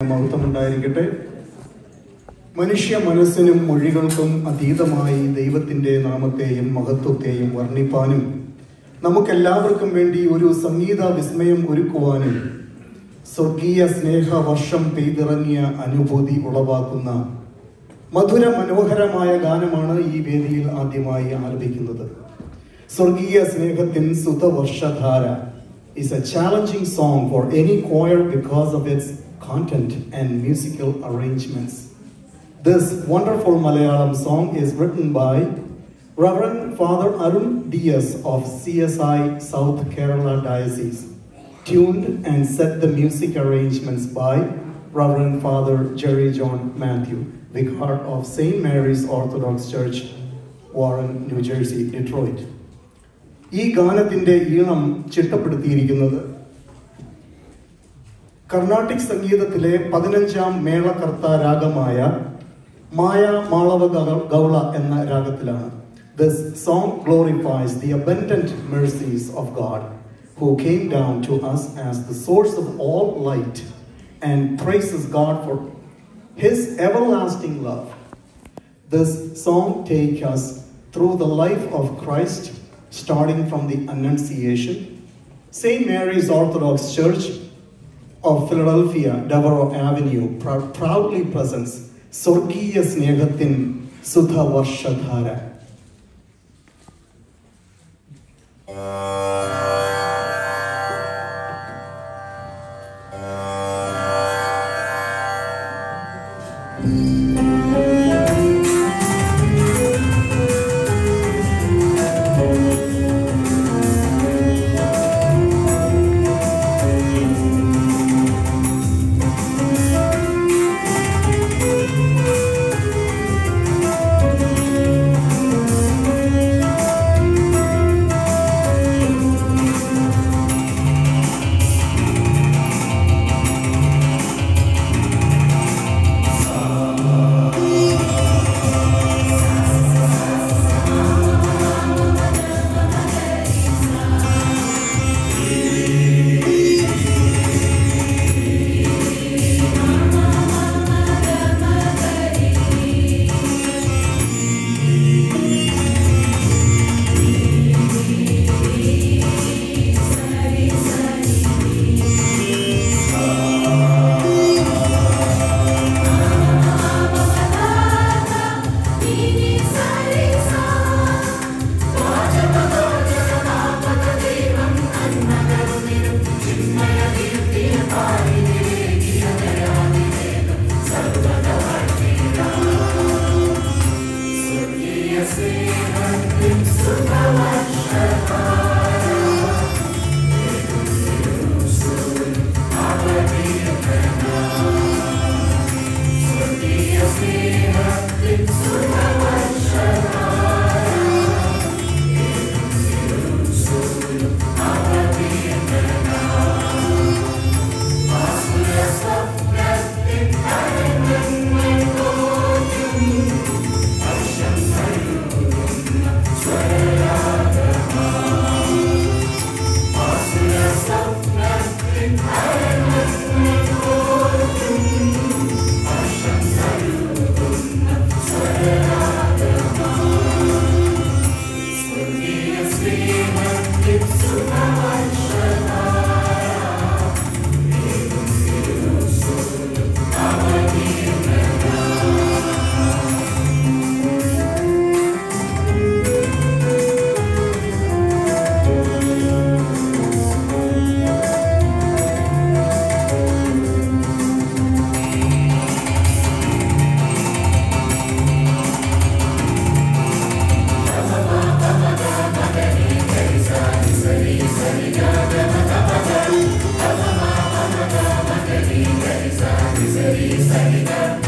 മഹത്വമുണ്ടായിരിക്കട്ടെ മനുഷ്യ മനസ്സിനും മൊഴികൾക്കും അതീതമായി ദൈവത്തിന്റെ നാമത്തെയും മഹത്വത്തെയും വർണിപ്പാനും നമുക്കെല്ലാവർക്കും വേണ്ടി ഒരു സംഗീത വിസ്മയം ഒരുക്കുവാനും സ്വർഗീയ സ്നേഹ വർഷം പെയ്തിറങ്ങിയ അനുഭൂതി ഉളവാക്കുന്ന മധുര മനോഹരമായ ഗാനമാണ് ഈ വേദിയിൽ ആദ്യമായി ആലപിക്കുന്നത്. സ്വർഗീയ സ്നേഹത്തിൻ സുതവർഷധാര is a challenging song for any choir because of its content and musical arrangements. This wonderful Malayalam song is written by Reverend Father Arun Diaz of CSI South Kerala Diocese, tuned and set the music arrangements by Reverend Father Jerry John Mathew, Vicar of St. Mary's Orthodox Church, Warren New Jersey Detroit ഈ ഗാനത്തിൻ്റെ ഈണം ചിട്ടപ്പെടുത്തിയിരിക്കുന്നത് കർണാട്ടിക് സംഗീതത്തിലെ പതിനഞ്ചാം മേളകർത്ത രാഗമായ മായ മാളവ ഗ- ഗൗള എന്ന രാഗത്തിലാണ് this song glorifies the abundant mercies of God who came down to us as the source of all light and praises God for his everlasting love This song takes us through the life of Christ, starting from the Annunciation. St. Mary's Orthodox Church of Philadelphia, Devereux Avenue, prou- proudly presents Swargeeya Snehathin Sudha Amen. Misery, that